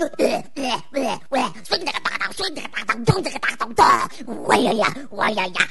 呃呃呃呃孙子个大脑孙子个大脑就这个大脑袋哎呀呀哎呀呀